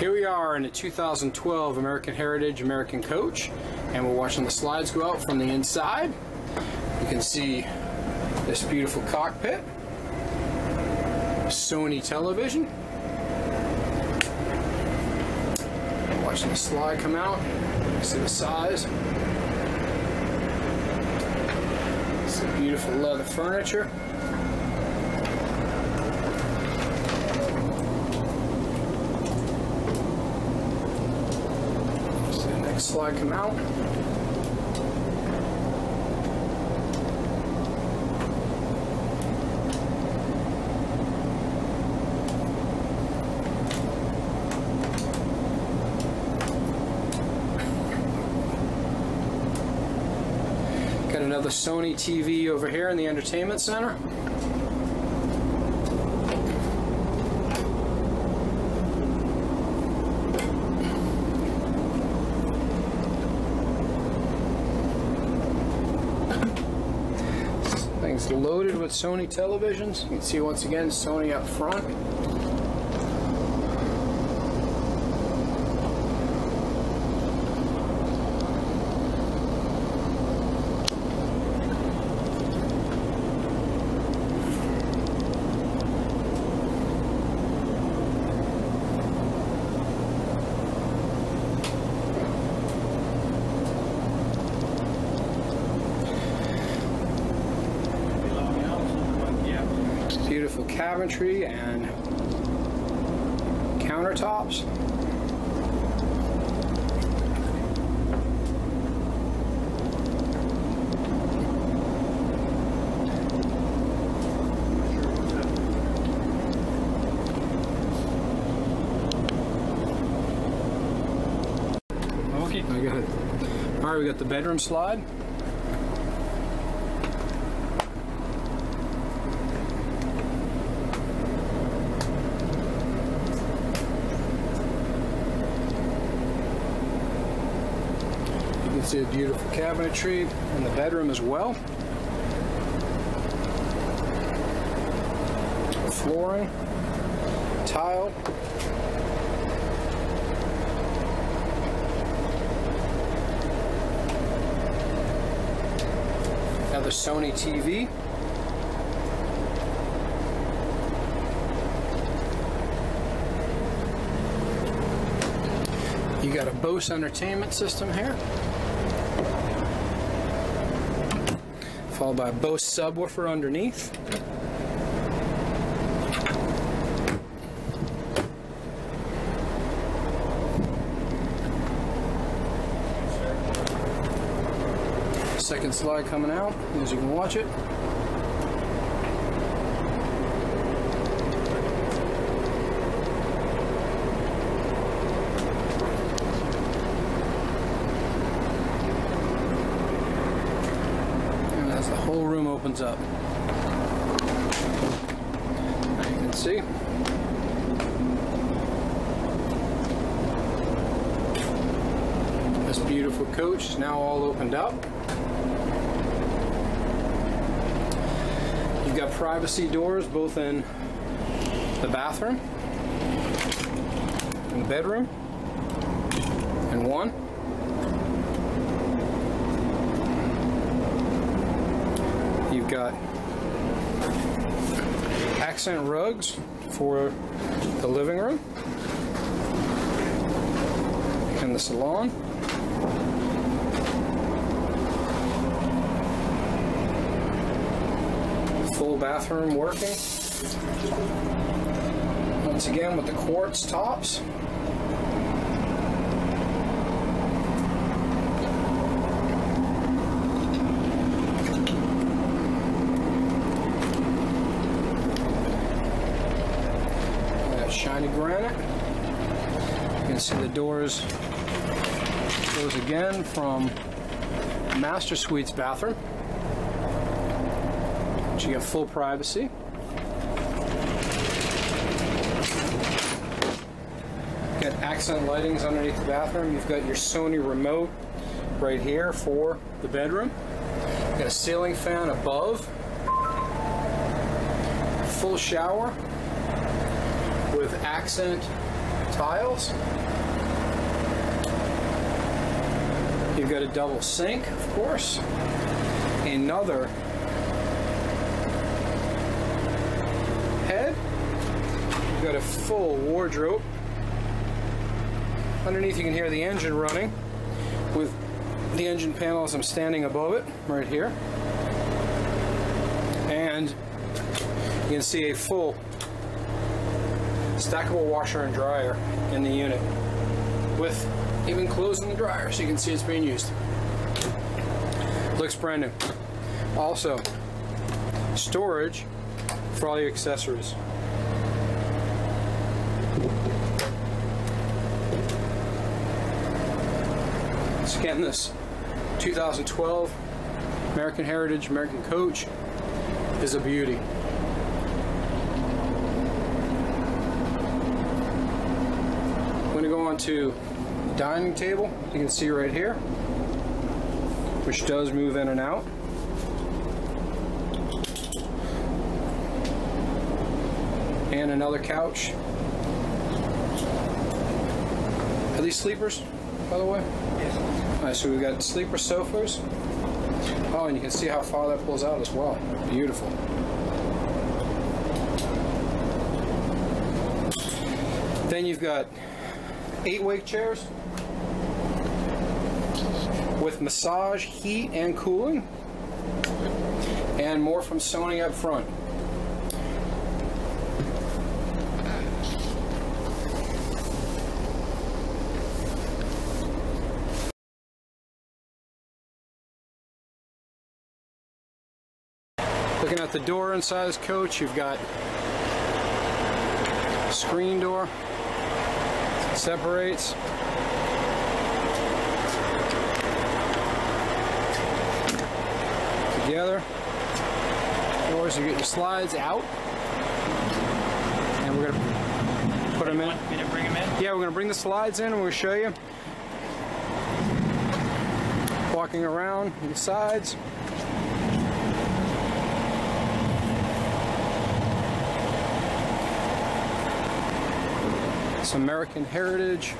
Here we are in a 2012 American Heritage American Coach, and we're watching the slides go out from the inside. You can see this beautiful cockpit, Sony television. Watching the slide come out, see the size. Some beautiful leather furniture. Slide come out. Got another Sony TV over here in the entertainment center. With Sony televisions. You can see once again Sony up front. Beautiful cabinetry and countertops. Okay. I got it. All right, we got the bedroom slide. A beautiful cabinetry in the bedroom as well. Flooring, tile, Another Sony TV. You got a Bose entertainment system here. Followed by a Bose subwoofer underneath. Second slide coming out, as you can watch it. And as the whole room opens up, you can see. This beautiful coach is now all opened up. You've got privacy doors both in the bathroom and the bedroom and one. Got accent rugs for the living room and the salon. full bathroom working. Once again with the quartz tops. Shiny granite. You can see the doors close again from Master Suite's bathroom. So you have full privacy. Got accent lightings underneath the bathroom. You've got your Sony remote right here for the bedroom. Got a ceiling fan above. Full shower accent tiles. You've got a double sink, of course. Another head. You've got a full wardrobe. Underneath you can hear the engine running with the engine panel as I'm standing above it right here. And you can see a full stackable washer and dryer in the unit with even closing the dryer so you can see it's being used. Looks brand new. Also, storage for all your accessories. So again, this 2012 American Heritage American Coach is a beauty. I'm going to go on to the dining table. You can see right here, which does move in and out. And another couch. Are these sleepers, by the way? Yes. All right, so we've got sleeper sofas. Oh, and you can see how far that pulls out as well. Beautiful. Then you've got eight wake chairs with massage, heat, and cooling, and more from Sony up front. Looking at the door inside this coach, you've got screen door, separates. Together. Doors, you get your slides out. And we're gonna put them in. Bring him in? Yeah, we're gonna bring the slides in and gonna show you. Walking around the sides. It's American Heritage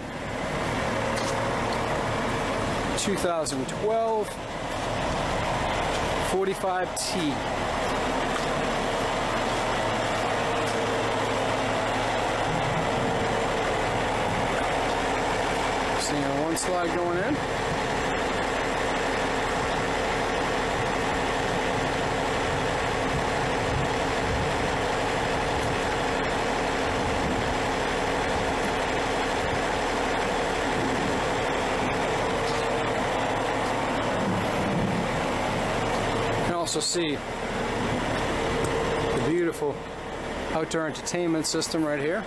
2012 45T. Seeing one slide going in. Also see the beautiful outdoor entertainment system right here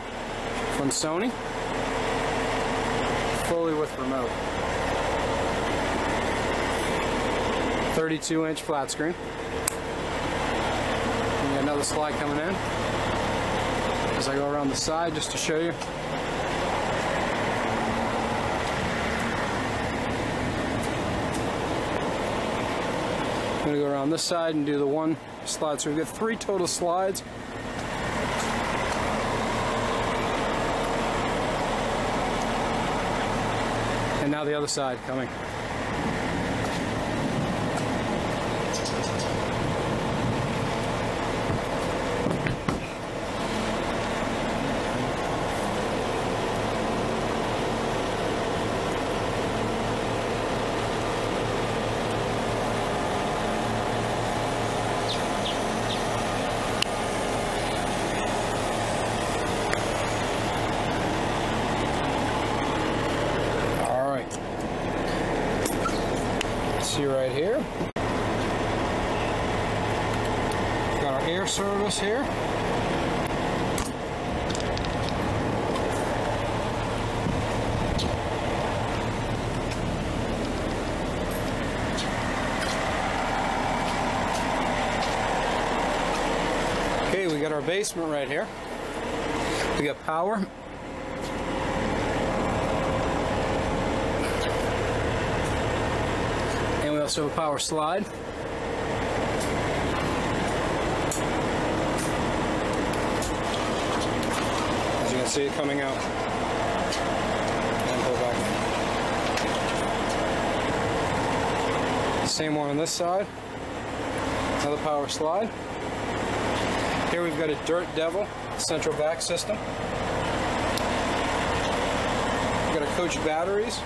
from Sony, fully with remote. 32 inch flat screen. Another slide coming in as I go around the side just to show you. I'm to go around this side and do the one slide. So we've got three total slides. And now the other side coming. All right. See right here. Got our air service here. Okay, we got our basement right here. We got power. And we also have a power slide. Can see it coming out. And pull back. Same one on this side. Another power slide. Here we've got a Dirt Devil central vac system. We've got a coach batteries.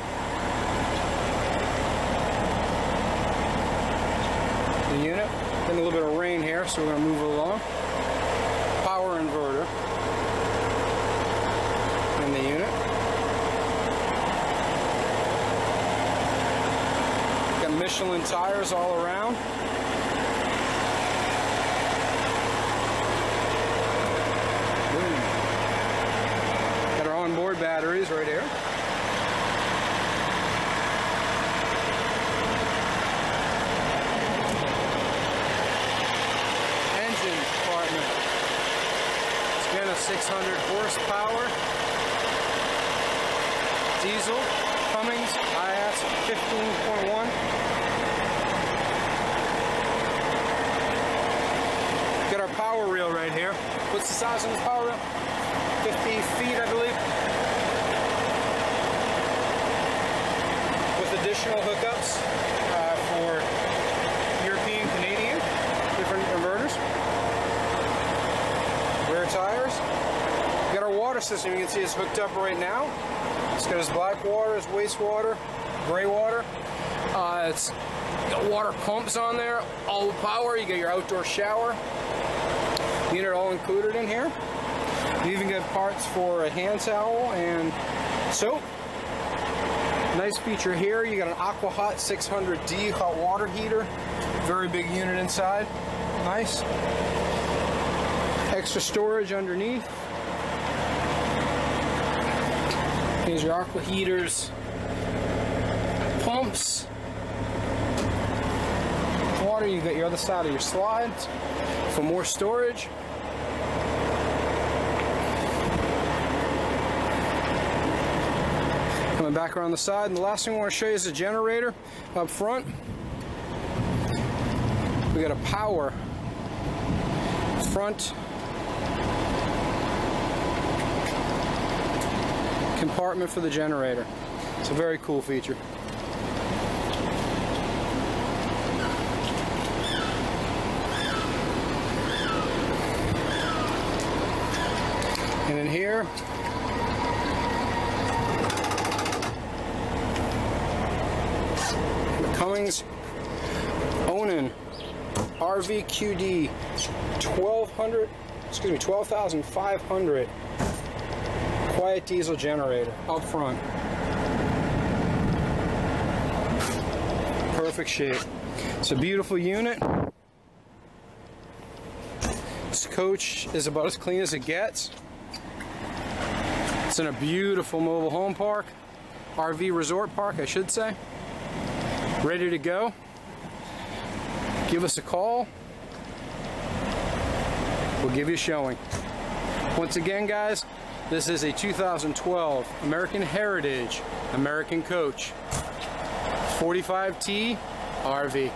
The unit. Getting a little bit of rain here, so we're going to move along. Power inverter in the unit. Got Michelin tires all around. Got our onboard batteries right here. Engine compartment. It's again a 600 horsepower diesel Cummins IS 15.1. Got our power reel right here. What's the size of this power reel? 50 feet, I believe. With additional hookups uh, for European, Canadian, different inverters. Rear tires. We got our water system. You can see it's hooked up right now. Its black water, its wastewater, gray water. Uh, it's got water pumps on there, all the power. You get your outdoor shower. Unit all included in here. You even get parts for a hand towel and soap. Nice feature here. You got an Aqua Hot 600D hot water heater. Very big unit inside. Nice. Extra storage underneath. Your aqua heaters, pumps, water. You got your other side of your slides for more storage. Coming back around the side, and the last thing I want to show you is the generator up front. We got a power front compartment for the generator. It's a very cool feature. And in here, the Cummins Onan RVQD 1200, excuse me, 12,500 diesel generator up front. Perfect shape. It's a beautiful unit. This coach is about as clean as it gets. It's in a beautiful mobile home park, RV resort park, I should say. Ready to go. Give us a call. We'll give you a showing. Once again, guys, this is a 2012 American Heritage American Coach 45T RV.